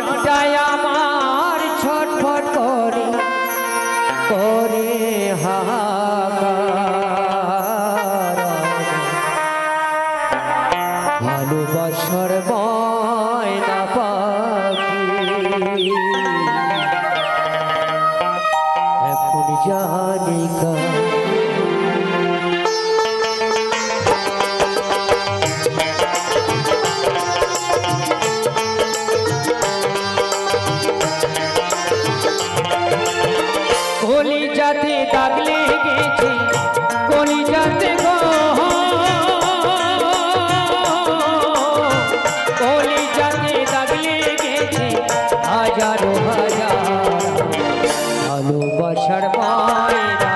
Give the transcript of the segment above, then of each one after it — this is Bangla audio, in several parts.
মনটায় আমার ছটফট করে করে ভালোবাসার ময়না কলিজাতে দাগ লেগেছে কলিজাতে গো? কলিজাতে দাগ লেগেছে? হাজারো হাজার ভালোবাসার মায়েরা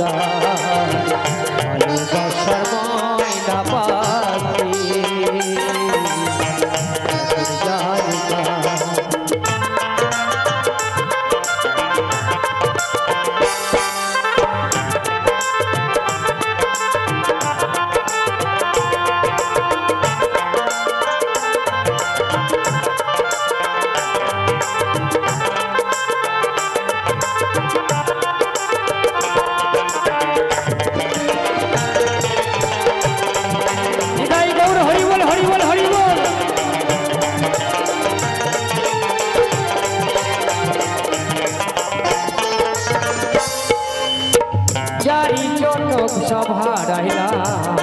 side. চারি জনক সভা রহিলা।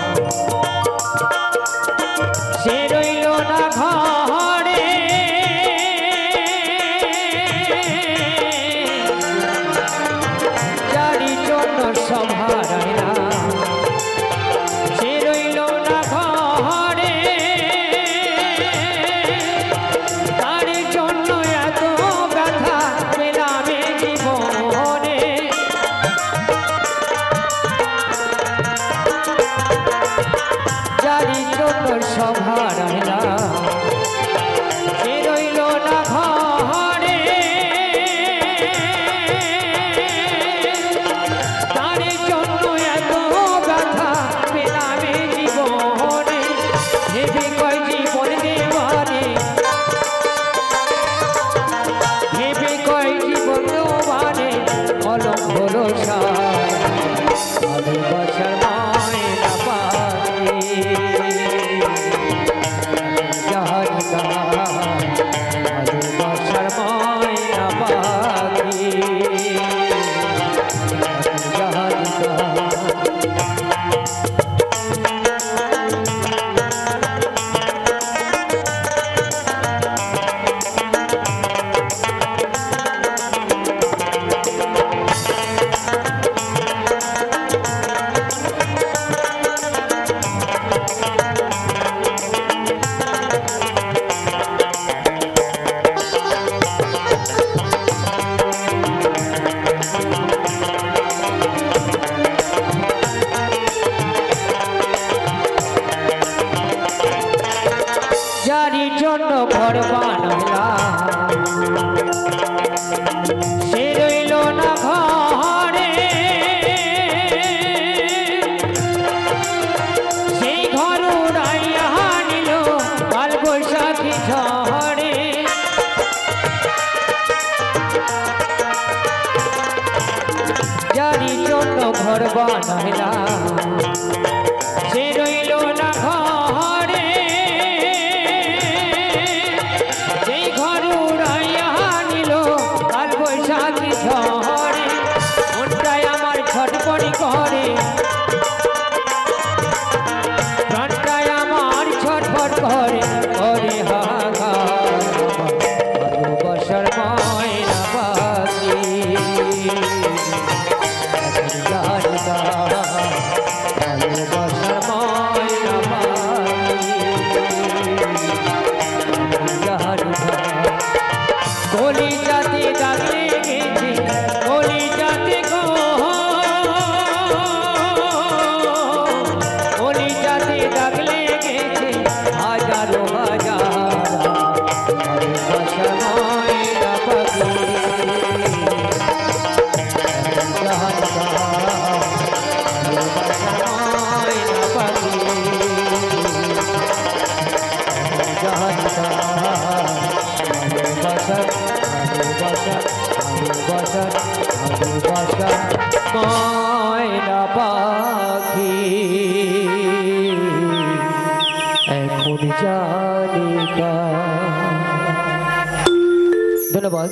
ভরসা ভালোবাসার হাজারি ছোট ঘর বানাইলা সে রইল না ঘরে। সেই ঘর উড়াইয়া নিল আর বৈশাখী ঝরে মনটাই আমার ছটপড়ি করে। প্রাণটাই আমার ছটফট করে। করে হাহাকার বছর ময়না বাসী यार दा ভালোবাসা ভালোবাসা ময়না ধন্যবাদ।